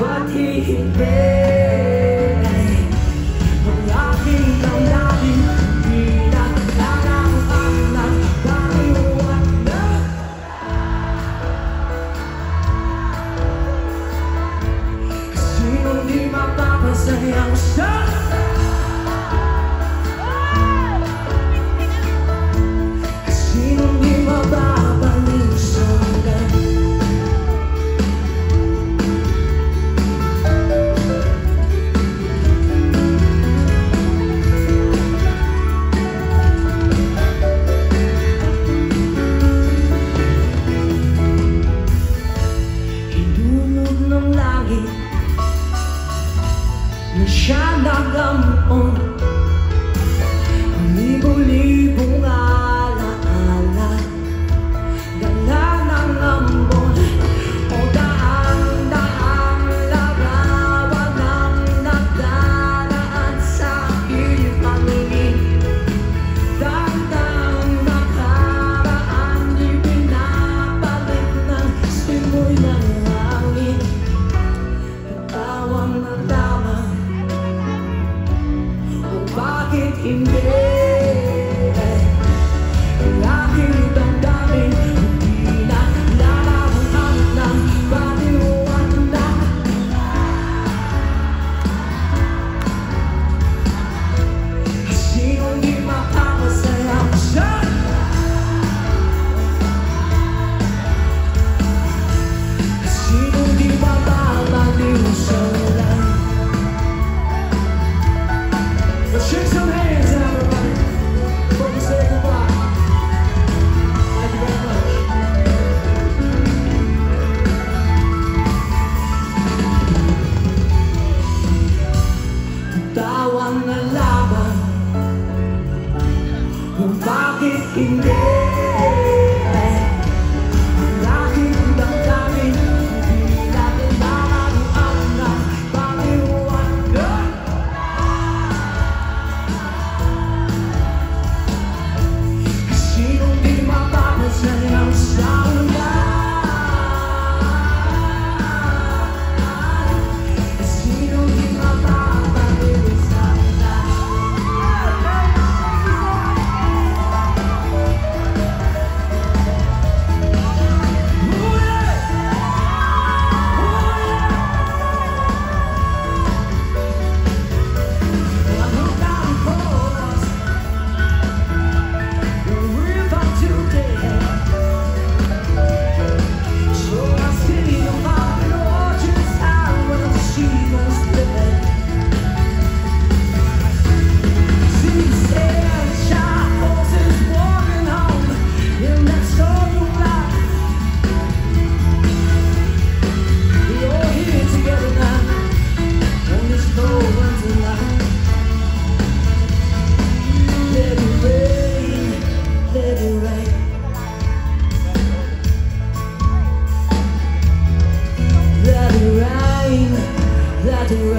what he made. agampon Ang libo-libong araw Being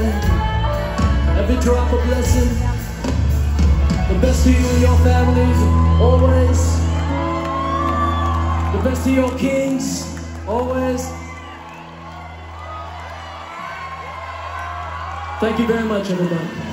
Every drop of blessing. The best to you and your families, always. The best to your kings, always. Thank you very much, everybody.